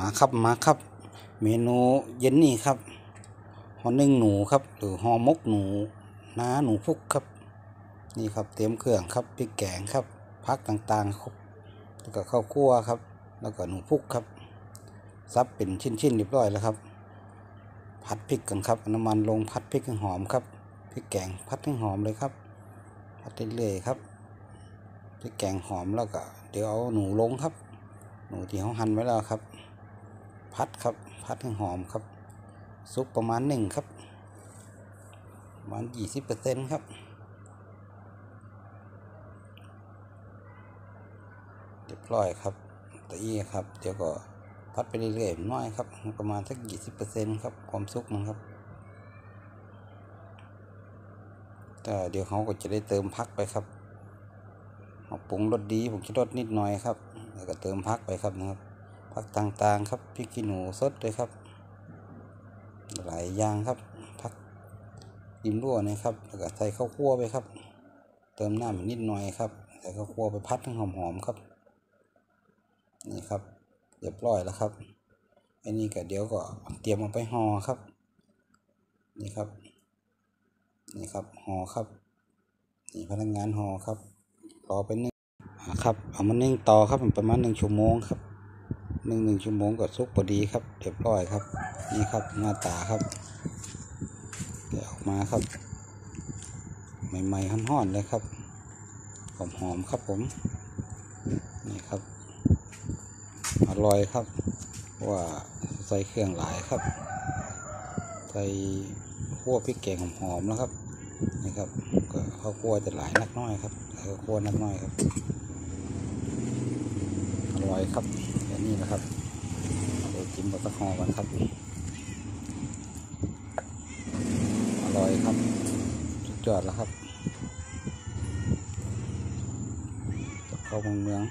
มาครับมาครับ เมนูเย็นนี่ครับหอนึ่งหนูครับ หรือหอมกหนูน้าหนูพุกครับ นี่ครับเตรียมเครื่องครับพริกแกงครับพักต่างๆครับแล้วก็ข้าวคั่วครับ แล้วก็หนูพุกครับซับเป็นชิ้นๆเรียบร้อยแล้วครับผัดพริกกันครับน้ำมันลงผัดพริกให้หอมครับพริกแกงผัดให้หอมเลยครับผัดเรื่อยๆครับพริกแกงหอมแล้วก็เดี๋ยวเอาหนูลงครับ หนูที่เขาหั่นไว้แล้วครับ พัดครับ พัดให้หอมครับ ซุปประมาณหนึ่งครับประมาณยี่สิบเปอร์เซ็นต์ครับ เรียบร้อยครับตะอี้ครับ เดี๋ยวก็พัดไปเรื่อยๆน้อยครับ ประมาณสักยี่สิบเปอร์เซ็นต์ครับ ความสุกมันครับแต่เดี๋ยวเขาก็จะได้เติมพักไปครับปรุงรสดีผมจะรสนิดหน่อยครับ แล้วก็เติมพักไปครับนะครับ ผักต่างๆครับพริกขี้หนูสดเลยครับ หลายอย่างครับผักดิมรั่วนะครับแล้วก็ใส่ข้าวคั่วไปครับ เติมน้ำนิดหน่อยครับใส่ข้าวคั่วไปพัดให้หอมๆครับนี่ครับเรียบร้อยแล้วครับอันนี้ก็เดี๋ยวก็เตรียมเอาไปห่อครับนี่ครับนี่ครับห่อครับนี่พนักงานห่อครับรอไปนึ่งครับเอามานึ่งต่อครับประมาณหนึ่งชั่วโมงครับ หนึ่งหนึ่งชั่วโมงก็สุกพอดีครับเรียบร้อยครับ นี่ครับหน้าตาครับแกะออกมาครับ ใหม่ๆห่อนๆเลยครับหอมๆครับผมนี่ครับอร่อยครับว่าใส่เครื่องหลายครับ ใส่คั่วพริกแกงหอมๆแล้วครับนี่ครับก็ข้าวคั่วจะหลายนักน้อยครับข้าวคั่วนักน้อยครับอร่อยครับ นี่นะครับเดี๋ยวจิ้มกับตะหอกันครับ อร่อยครับสุดยอดแล้วครับเข้าเมือง